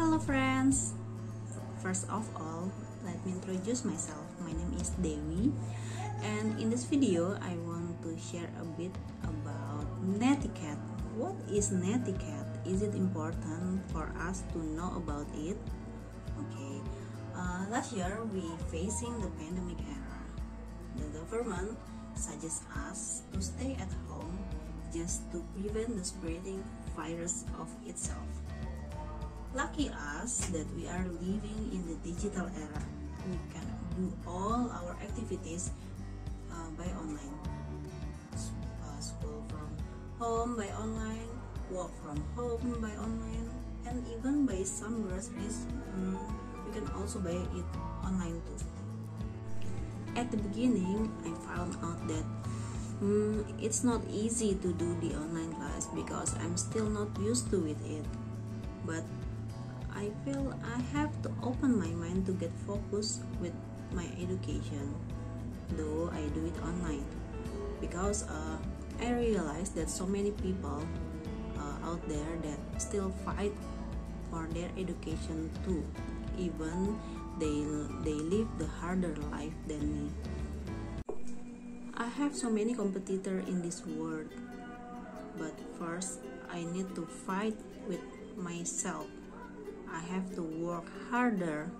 Hello friends! First of all, let me introduce myself. My name is Dewi and in this video I want to share a bit about netiquette. What is netiquette? Is it important for us to know about it? Okay, uh, last year we facing the pandemic era. The government suggests us to stay at home just to prevent the spreading virus of itself. Lucky us that we are living in the digital era. We can do all our activities uh, by online. Uh, school from home by online, work from home by online, and even buy some groceries. Um, we can also buy it online too. At the beginning, I found out that um, it's not easy to do the online class because I'm still not used to with it. But I feel I have to open my mind to get focused with my education, though I do it online, because uh, I realize that so many people uh, out there that still fight for their education too, even they they live the harder life than me. I have so many competitors in this world, but first I need to fight with myself I have to work harder,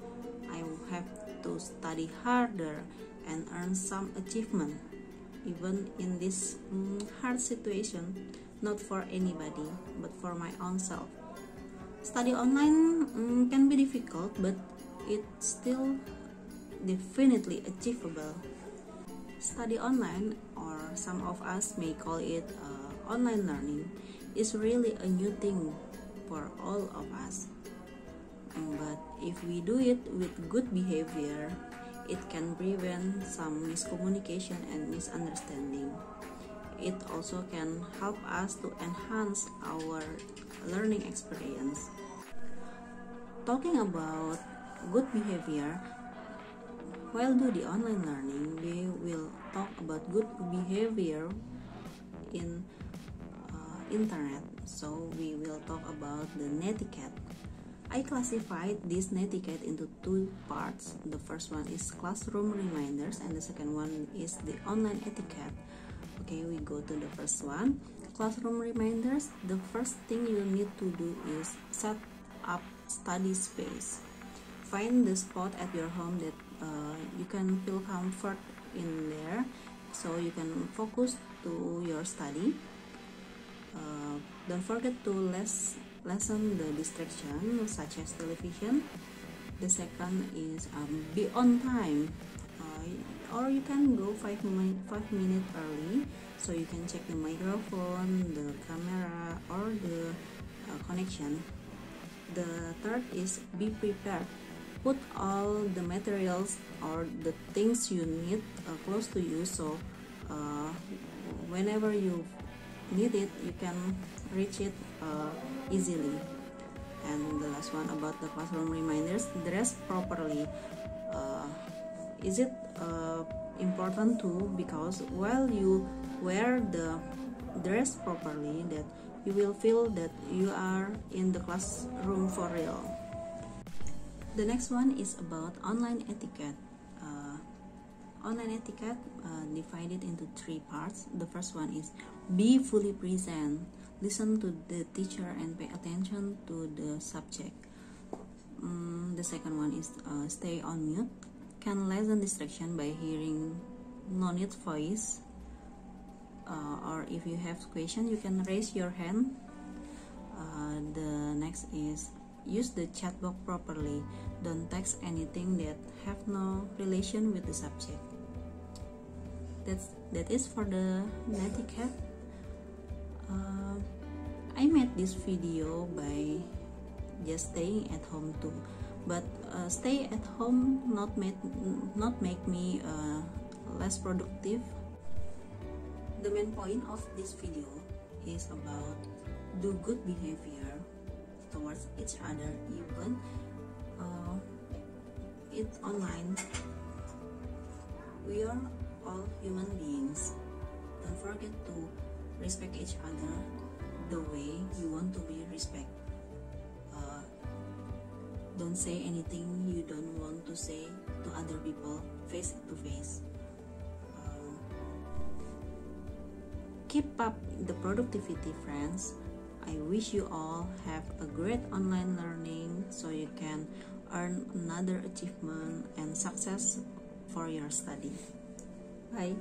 I have to study harder and earn some achievement even in this um, hard situation. Not for anybody but for my own self. Study online um, can be difficult but it's still definitely achievable. Study online or some of us may call it uh, online learning is really a new thing for all of us but if we do it with good behavior it can prevent some miscommunication and misunderstanding. It also can help us to enhance our learning experience. Talking about good behavior while do the online learning we will talk about good behavior in uh, internet. So we will talk about the netiquette I classified this netiquette into two parts. The first one is classroom reminders and the second one is the online etiquette. Okay, we go to the first one. Classroom reminders, the first thing you need to do is set up study space. Find the spot at your home that uh, you can feel comfort in there so you can focus to your study. Uh, don't forget to less lessen the distraction such as television. The second is um, be on time. Uh, or you can go five, mi five minutes early so you can check the microphone the camera or the uh, connection. The third is be prepared. Put all the materials or the things you need uh, close to you so uh, whenever you need it you can reach it uh, easily. And the last one about the classroom reminders dress properly. Uh, is it uh, important too because while you wear the dress properly that you will feel that you are in the classroom for real. The next one is about online etiquette Online etiquette uh, divided into three parts. The first one is be fully present. Listen to the teacher and pay attention to the subject. Um, the second one is uh, stay on mute. Can lessen distraction by hearing non-it voice. Uh, or if you have question, you can raise your hand. Uh, the next is use the chat box properly. Don't text anything that have no relation with the subject that's that is for the netiquette uh, I made this video by just staying at home too. But uh, stay at home not make not make me uh, less productive. The main point of this video is about do good behavior towards each other even uh, it's online all human beings. Don't forget to respect each other the way you want to be respected. Uh, don't say anything you don't want to say to other people face to face. Um, keep up the productivity, friends. I wish you all have a great online learning so you can earn another achievement and success for your study. 喂